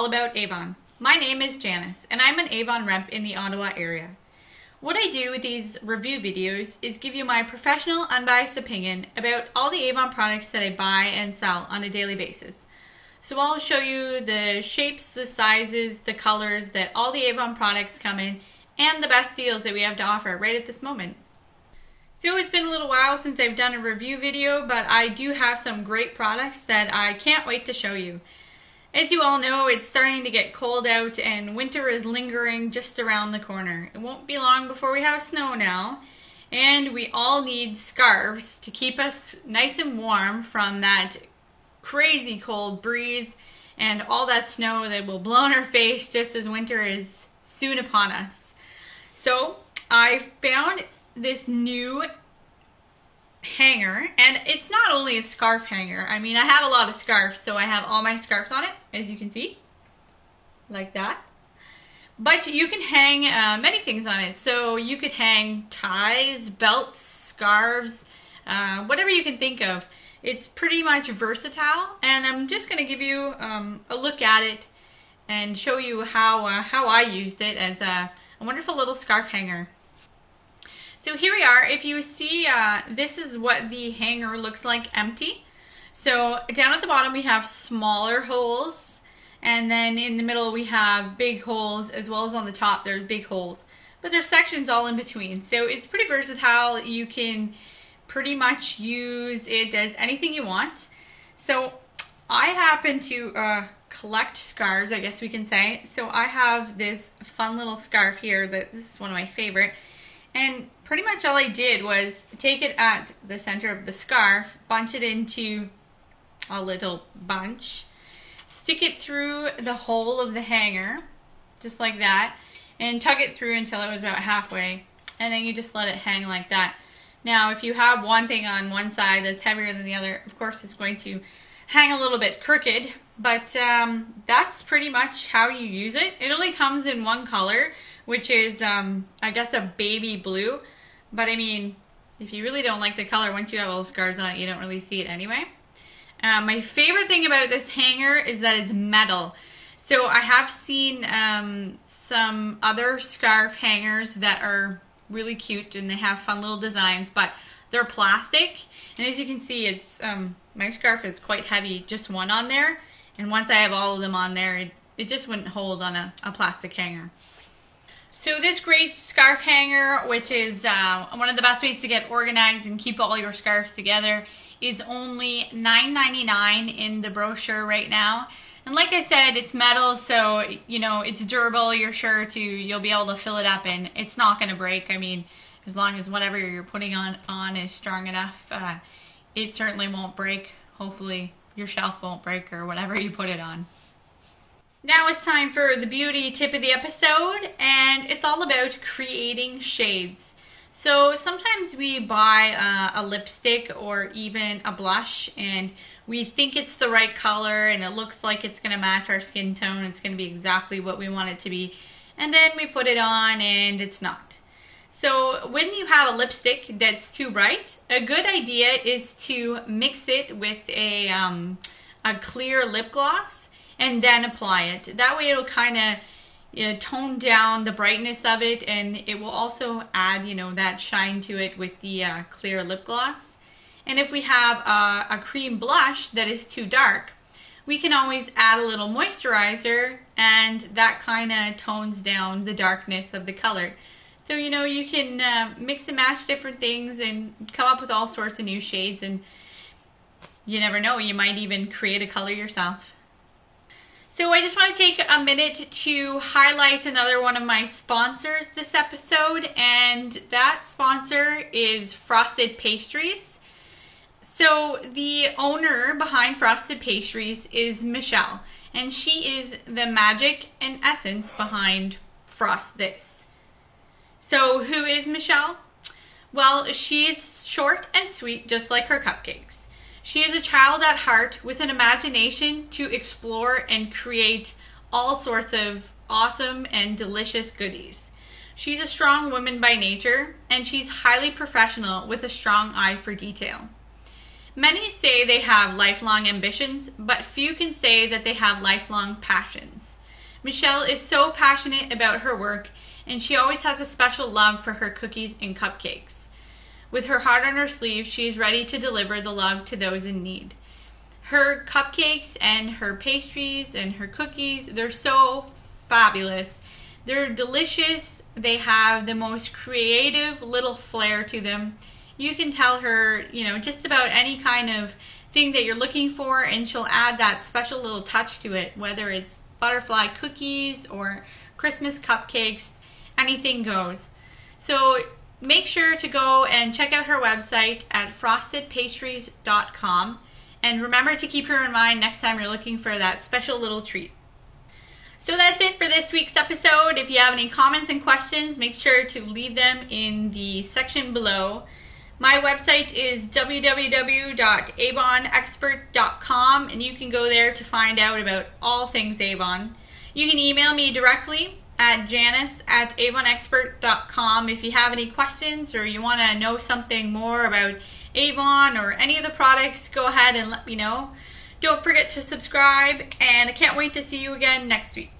all about Avon. My name is Janice, and I'm an Avon rep in the Ottawa area. What I do with these review videos is give you my professional, unbiased opinion about all the Avon products that I buy and sell on a daily basis. So I'll show you the shapes, the sizes, the colors that all the Avon products come in, and the best deals that we have to offer right at this moment. So it's been a little while since I've done a review video, but I do have some great products that I can't wait to show you. As you all know, it's starting to get cold out and winter is lingering just around the corner. It won't be long before we have snow now, and we all need scarves to keep us nice and warm from that crazy cold breeze and all that snow that will blow in our face just as winter is soon upon us. So I found this new hanger and it's not only a scarf hanger. I mean I have a lot of scarves so I have all my scarves on it as you can see like that. But you can hang uh, many things on it. So you could hang ties belts scarves uh, whatever you can think of. It's pretty much versatile and I'm just going to give you um, a look at it and show you how uh, how I used it as a, a wonderful little scarf hanger so here we are. If you see, uh, this is what the hanger looks like empty. So down at the bottom we have smaller holes and then in the middle we have big holes as well as on the top there's big holes. But there's sections all in between. So it's pretty versatile. You can pretty much use it as anything you want. So I happen to uh, collect scarves, I guess we can say. So I have this fun little scarf here that this is one of my favorite. And pretty much all I did was take it at the center of the scarf, bunch it into a little bunch, stick it through the hole of the hanger, just like that, and tug it through until it was about halfway, and then you just let it hang like that. Now, if you have one thing on one side that's heavier than the other, of course it's going to hang a little bit crooked, but um, that's pretty much how you use it. It only comes in one color, which is, um, I guess, a baby blue. But I mean, if you really don't like the color, once you have all scarves on it, you don't really see it anyway. Uh, my favorite thing about this hanger is that it's metal. So I have seen um, some other scarf hangers that are really cute and they have fun little designs, but they're plastic. And as you can see, it's um, my scarf is quite heavy, just one on there. And once I have all of them on there, it, it just wouldn't hold on a, a plastic hanger. So this great scarf hanger, which is uh, one of the best ways to get organized and keep all your scarves together, is only $9.99 in the brochure right now. And like I said, it's metal, so, you know, it's durable. You're sure to, you'll be able to fill it up and it's not going to break. I mean, as long as whatever you're putting on, on is strong enough, uh, it certainly won't break. Hopefully your shelf won't break or whatever you put it on. Now it's time for the beauty tip of the episode, and it's all about creating shades. So sometimes we buy uh, a lipstick or even a blush, and we think it's the right color, and it looks like it's going to match our skin tone. It's going to be exactly what we want it to be, and then we put it on, and it's not. So when you have a lipstick that's too bright, a good idea is to mix it with a, um, a clear lip gloss and then apply it. That way it'll kind of you know, tone down the brightness of it and it will also add, you know, that shine to it with the uh, clear lip gloss. And if we have a, a cream blush that is too dark, we can always add a little moisturizer and that kind of tones down the darkness of the color. So, you know, you can uh, mix and match different things and come up with all sorts of new shades and you never know, you might even create a color yourself. So I just want to take a minute to highlight another one of my sponsors this episode, and that sponsor is Frosted Pastries. So the owner behind Frosted Pastries is Michelle, and she is the magic and essence behind Frost This. So who is Michelle? Well, she's short and sweet just like her cupcakes. She is a child at heart with an imagination to explore and create all sorts of awesome and delicious goodies. She's a strong woman by nature, and she's highly professional with a strong eye for detail. Many say they have lifelong ambitions, but few can say that they have lifelong passions. Michelle is so passionate about her work and she always has a special love for her cookies and cupcakes. With her heart on her sleeve, she is ready to deliver the love to those in need. Her cupcakes and her pastries and her cookies, they're so fabulous. They're delicious. They have the most creative little flair to them. You can tell her, you know, just about any kind of thing that you're looking for, and she'll add that special little touch to it, whether it's butterfly cookies or Christmas cupcakes, anything goes. So make sure to go and check out her website at frostedpastries.com. And remember to keep her in mind next time you're looking for that special little treat. So that's it for this week's episode. If you have any comments and questions, make sure to leave them in the section below. My website is www.avonexpert.com and you can go there to find out about all things Avon. You can email me directly at janice at avonexpert.com if you have any questions or you want to know something more about Avon or any of the products, go ahead and let me know. Don't forget to subscribe and I can't wait to see you again next week.